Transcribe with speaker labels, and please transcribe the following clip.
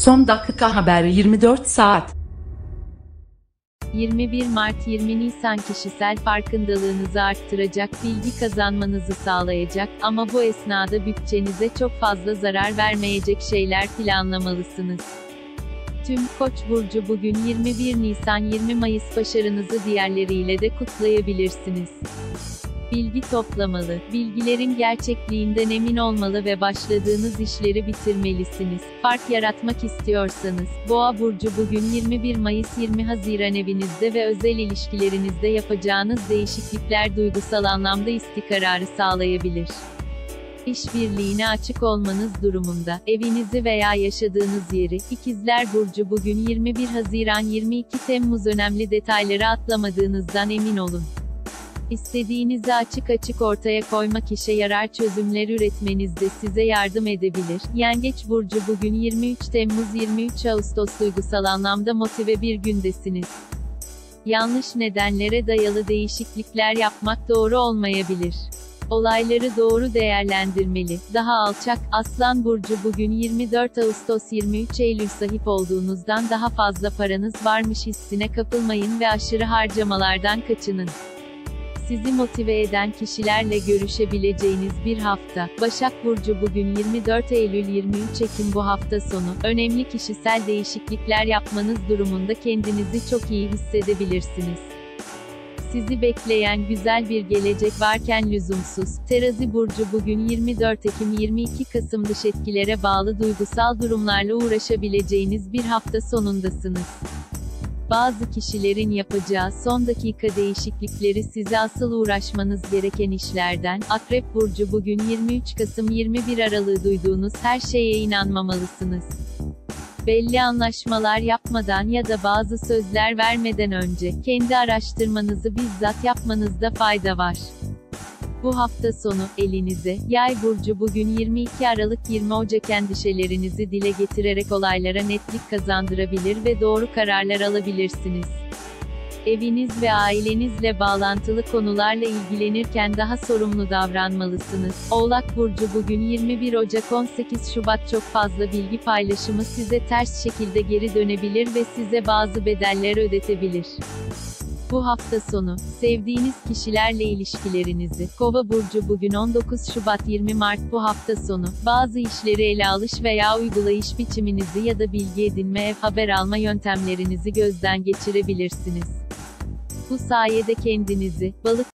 Speaker 1: Son dakika haber 24 saat.
Speaker 2: 21 Mart 20 Nisan kişisel farkındalığınızı arttıracak, bilgi kazanmanızı sağlayacak ama bu esnada bütçenize çok fazla zarar vermeyecek şeyler planlamalısınız. Tüm Koç burcu bugün 21 Nisan 20 Mayıs başarınızı diğerleriyle de kutlayabilirsiniz. Bilgi toplamalı, bilgilerin gerçekliğinden emin olmalı ve başladığınız işleri bitirmelisiniz. Fark yaratmak istiyorsanız, Boğa burcu bugün 21 Mayıs 20 Haziran evinizde ve özel ilişkilerinizde yapacağınız değişiklikler duygusal anlamda istikrarı sağlayabilir. İşbirliğine açık olmanız durumunda, evinizi veya yaşadığınız yeri, İkizler Burcu bugün 21 Haziran 22 Temmuz önemli detayları atlamadığınızdan emin olun. İstediğinizi açık açık ortaya koymak işe yarar çözümler üretmenizde size yardım edebilir. Yengeç Burcu bugün 23 Temmuz 23 Ağustos duygusal anlamda motive bir gündesiniz. Yanlış nedenlere dayalı değişiklikler yapmak doğru olmayabilir. Olayları doğru değerlendirmeli. Daha alçak, Aslan Burcu bugün 24 Ağustos 23 Eylül sahip olduğunuzdan daha fazla paranız varmış hissine kapılmayın ve aşırı harcamalardan kaçının sizi motive eden kişilerle görüşebileceğiniz bir hafta. Başak Burcu bugün 24 Eylül 23 Ekim bu hafta sonu, önemli kişisel değişiklikler yapmanız durumunda kendinizi çok iyi hissedebilirsiniz. Sizi bekleyen güzel bir gelecek varken lüzumsuz. Terazi burcu bugün 24 Ekim 22 Kasım dış etkilere bağlı duygusal durumlarla uğraşabileceğiniz bir hafta sonundasınız. Bazı kişilerin yapacağı son dakika değişiklikleri size asıl uğraşmanız gereken işlerden. Akrep burcu bugün 23 Kasım 21 Aralığı duyduğunuz her şeye inanmamalısınız. Belli anlaşmalar yapmadan ya da bazı sözler vermeden önce kendi araştırmanızı bizzat yapmanızda fayda var. Bu hafta sonu, elinize, yay burcu bugün 22 Aralık 20 Ocak endişelerinizi dile getirerek olaylara netlik kazandırabilir ve doğru kararlar alabilirsiniz. Eviniz ve ailenizle bağlantılı konularla ilgilenirken daha sorumlu davranmalısınız. Oğlak Burcu bugün 21 Ocak 18 Şubat çok fazla bilgi paylaşımı size ters şekilde geri dönebilir ve size bazı bedeller ödetebilir. Bu hafta sonu, sevdiğiniz kişilerle ilişkilerinizi, Kova burcu bugün 19 Şubat 20 Mart bu hafta sonu, bazı işleri ele alış veya uygulayış biçiminizi ya da bilgi edinme ev haber alma yöntemlerinizi gözden geçirebilirsiniz. Bu sayede kendinizi, balık